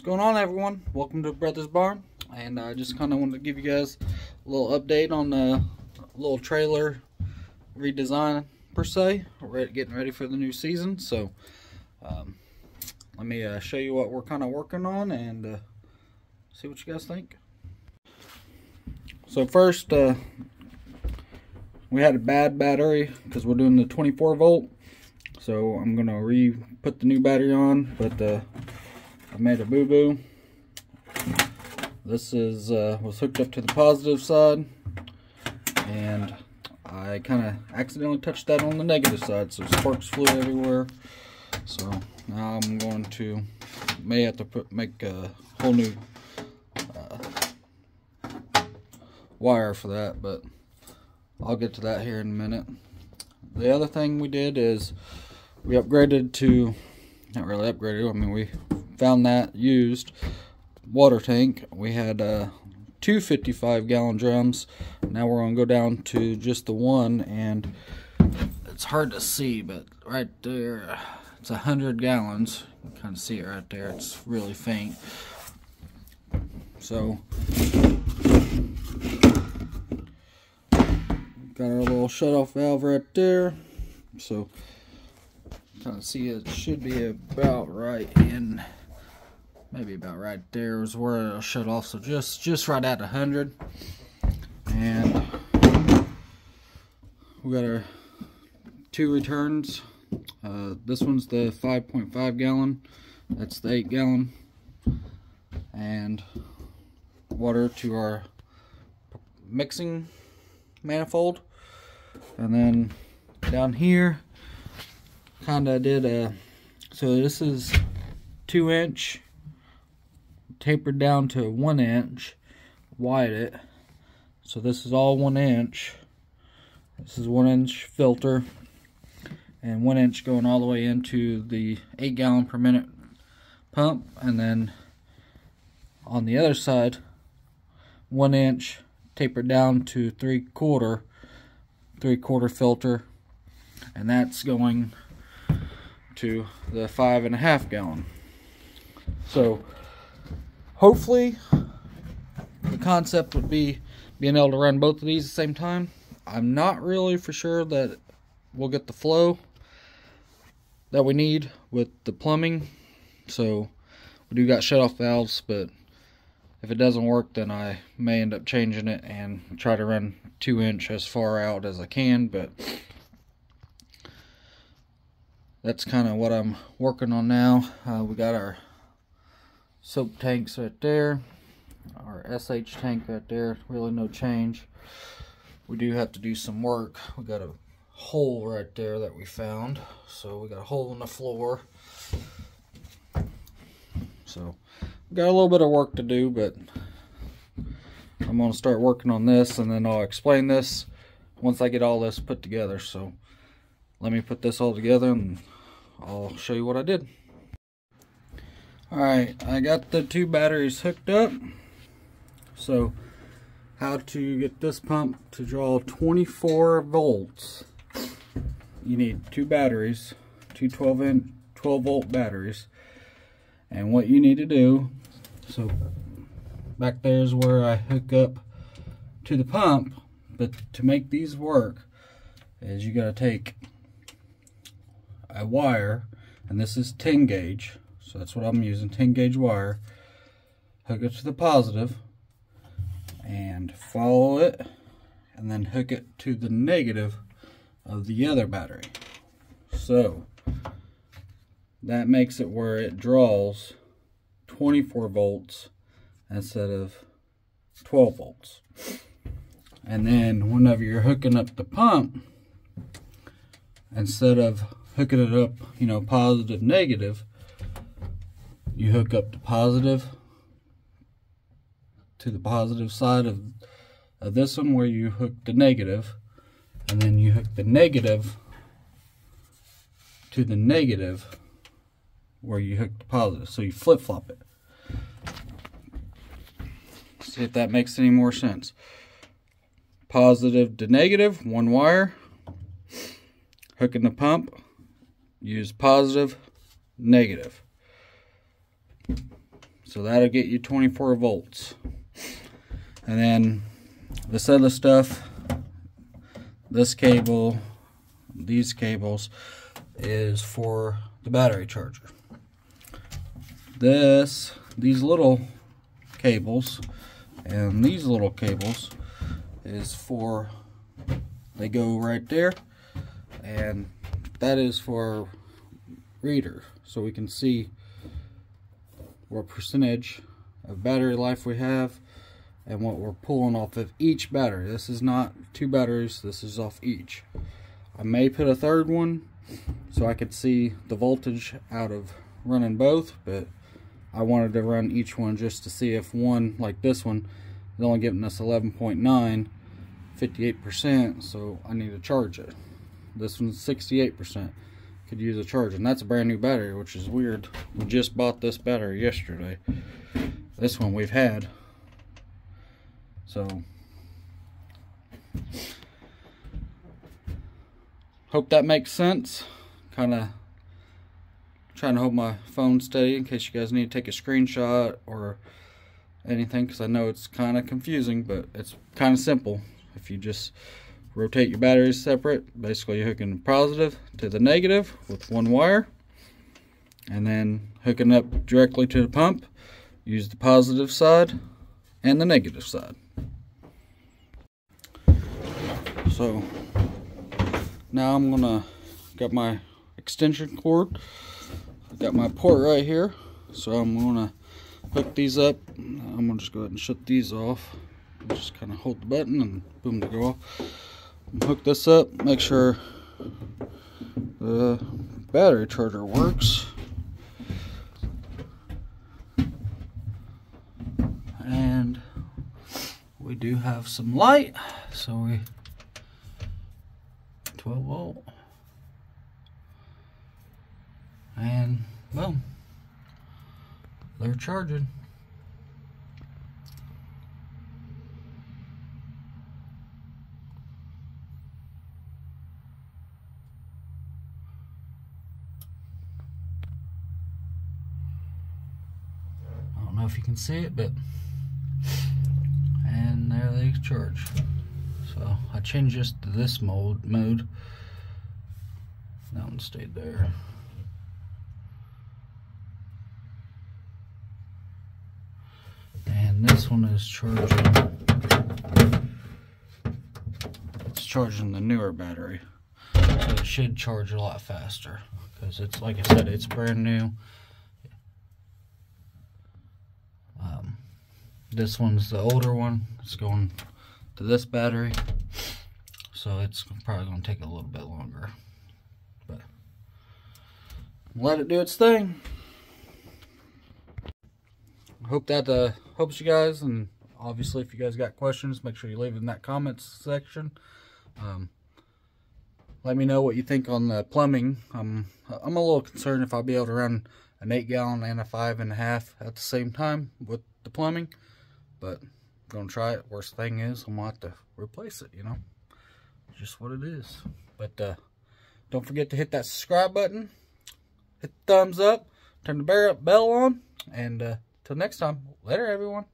What's going on everyone? Welcome to Brothers Barn and I just kind of wanted to give you guys a little update on the little trailer redesign per se. We're getting ready for the new season so um, let me uh, show you what we're kind of working on and uh, see what you guys think. So first uh, we had a bad battery because we're doing the 24 volt so I'm gonna re put the new battery on but uh, made a boo-boo. This is uh, was hooked up to the positive side, and I kind of accidentally touched that on the negative side, so sparks flew everywhere. So now I'm going to may have to put make a whole new uh, wire for that, but I'll get to that here in a minute. The other thing we did is we upgraded to not really upgraded. I mean we found that used water tank. We had uh, two 55 gallon drums. Now we're to go down to just the one and it's hard to see, but right there, it's a 100 gallons. You can kind of see it right there. It's really faint. So, got our little shut-off valve right there. So, kind of see it should be about right in maybe about right there is where it'll shut off so just just right at 100 and we got our two returns. Uh, this one's the 5.5 gallon. That's the 8 gallon. And water to our mixing manifold. And then down here kinda did a so this is two inch tapered down to one inch wide it. So this is all one inch. This is one inch filter and one inch going all the way into the eight gallon per minute pump. And then on the other side one inch tapered down to three quarter three quarter filter. And that's going to the five and a half gallon. So hopefully the concept would be being able to run both of these at the same time. I'm not really for sure that we'll get the flow that we need with the plumbing. So we do got shut off valves, but if it doesn't work, then I may end up changing it and try to run two inch as far out as I can, but that's kind of what I'm working on now. Uh, we got our soap tanks right there. Our SH tank right there. Really no change. We do have to do some work. We got a hole right there that we found. So we got a hole in the floor. So got a little bit of work to do but I'm going to start working on this and then I'll explain this once I get all this put together. So let me put this all together and I'll show you what I did Alright, I got the two batteries hooked up. So, how to get this pump to draw 24 volts. You need two batteries, two 12 in 12 volt batteries. And what you need to do, so back there is where I hook up to the pump, but to make these work is you got to take a wire, and this is 10 gauge, so that's what I'm using, 10 gauge wire. Hook it to the positive and follow it and then hook it to the negative of the other battery. So that makes it where it draws 24 volts instead of 12 volts. And then whenever you're hooking up the pump, instead of hooking it up, you know, positive, negative, you hook up the positive to the positive side of, of this one where you hook the negative and then you hook the negative to the negative where you hook the positive. So you flip-flop it. See if that makes any more sense. Positive to negative one wire. Hooking the pump use positive negative So that'll get you 24 volts. And then this other stuff, this cable, these cables, is for the battery charger. This, these little cables, and these little cables is for, they go right there, and that is for reader, so we can see what percentage of battery life we have and what we're pulling off of each battery. This is not two batteries, this is off each. I may put a third one so I could see the voltage out of running both, but I wanted to run each one just to see if one, like this one, is only giving us 11.9, 58%, so I need to charge it. This one's 68%. Could use a charge, and that's a brand new battery, which is weird. We just bought this battery yesterday. This one we've had so, hope that makes sense. Kind of trying to hold my phone steady in case you guys need to take a screenshot or anything because I know it's kind of confusing, but it's kind of simple. If you just rotate your batteries separate, basically you're hooking the positive to the negative with one wire and then hooking up directly to the pump, use the positive side and the negative side. So now I'm gonna got my extension cord. I got my port right here. So I'm gonna hook these up. I'm gonna just go ahead and shut these off. Just kind of hold the button and boom, they go off. Hook this up, make sure the battery charger works. And we do have some light, so we 12 volt. And boom, they're charging. If you can see it, but and there they charge. So I changed this to this mode mode. That one stayed there. And this one is charging. It's charging the newer battery. So it should charge a lot faster. Because it's, like I said, it's brand new. Um, this one's the older one. It's going to this battery. So it's probably going to take a little bit longer. But let it do its thing. Hope that uh, helps you guys. And obviously, if you guys got questions, make sure you leave in that comments section. Um, let me know what you think on the plumbing. I'm I'm a little concerned if I'll be able to run an eight gallon and a five and a half at the same time with the plumbing, but gonna try it. Worst thing is I'm gonna have to replace it, you know. Just what it is. But uh, don't forget to hit that subscribe button, hit the thumbs up, turn the bell on, and uh, till next time, later everyone.